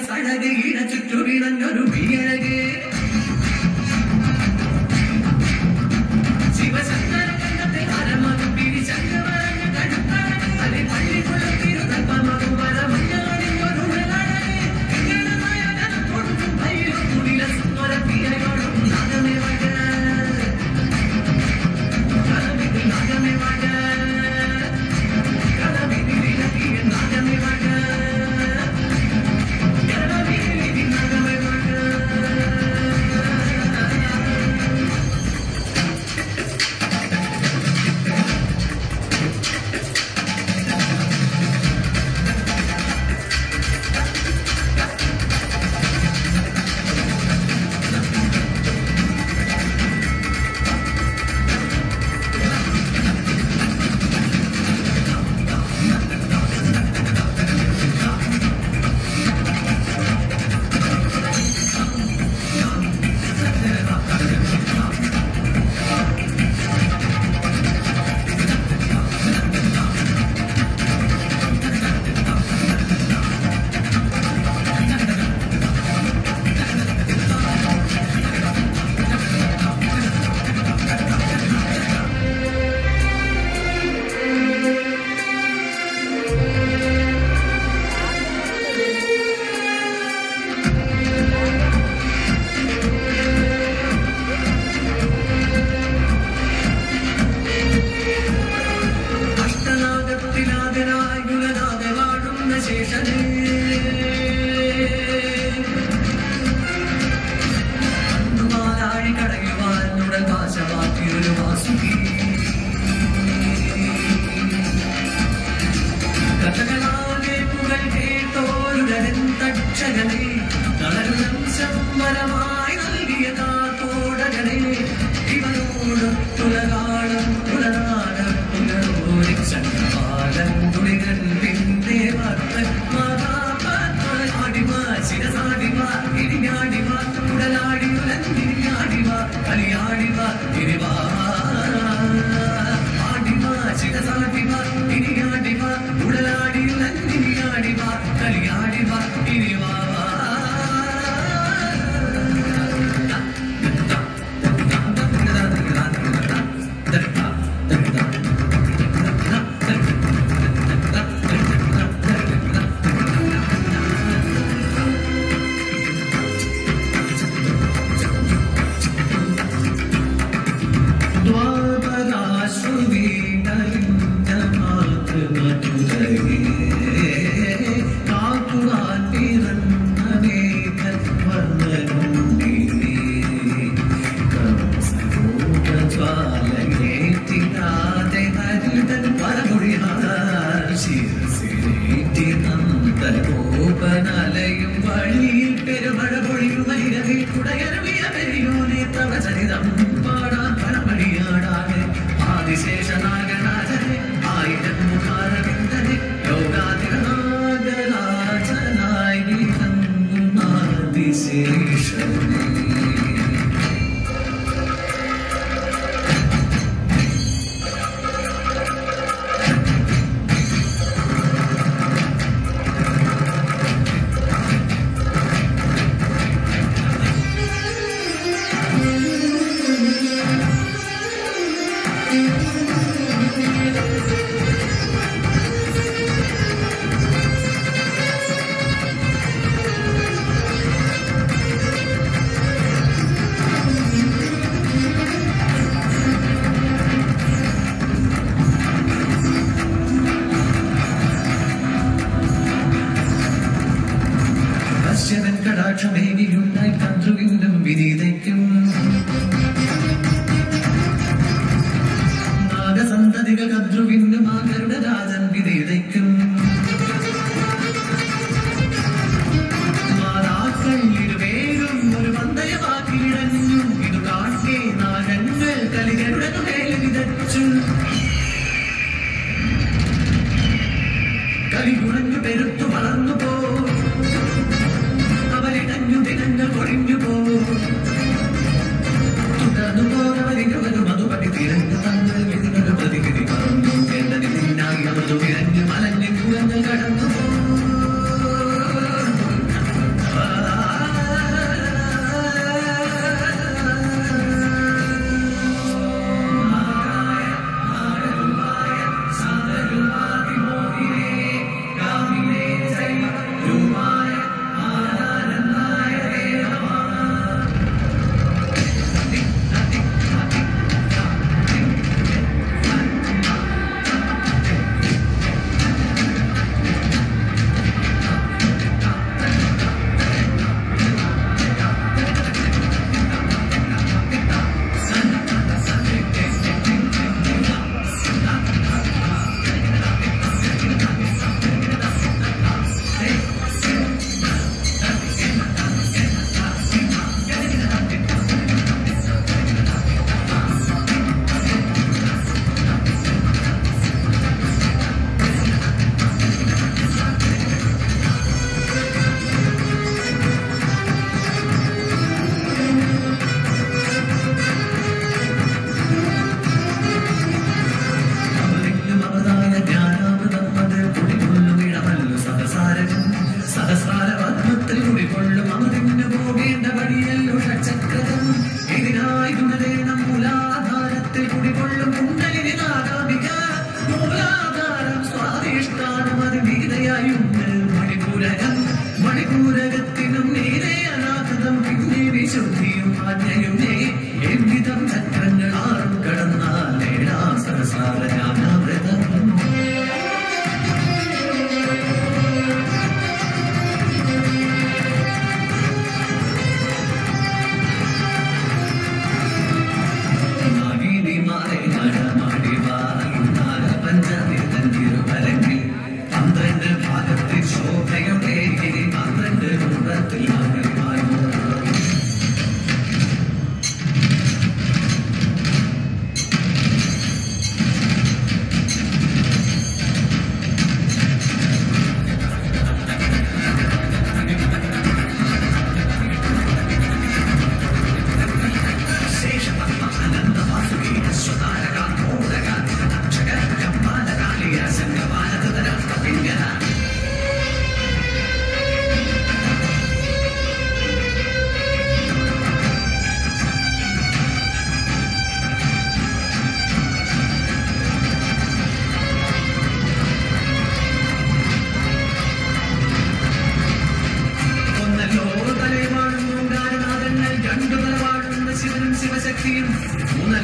സഴക് ഇട ചുറ്റുമിടഞ്ഞൊരു ഭീയഴകേ ജഗതിൽ തളരും സംവരമായി നൽകിയതാ. വഴിയിൽ പെരുമഴ പൊഴിയുമ ഇരവിൽ കുടയറിയ പെരിയോനെ തവ ചരിതം പാടാൻ പഴമഴിയാടാകെ ആദിശേഷനാഗനാഥനെ ആയിരം മുഖാരവിന്ദനെ ലോകാതിരനാഥനായി തങ്ങും ആദിശേഷനെ കദ്രുവിന്റെ മകരുടെ രാജൻ വിതേടയ്ക്കും പെരുത്തു വളർന്നു പോ അവരിടഞ്ഞു ദിനങ്ങൾ കുറഞ്ഞു together.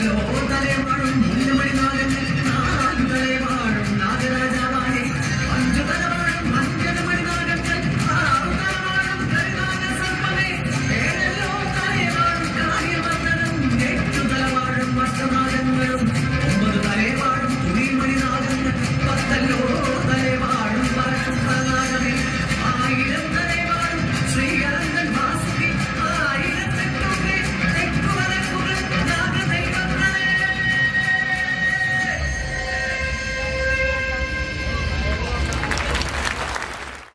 誰?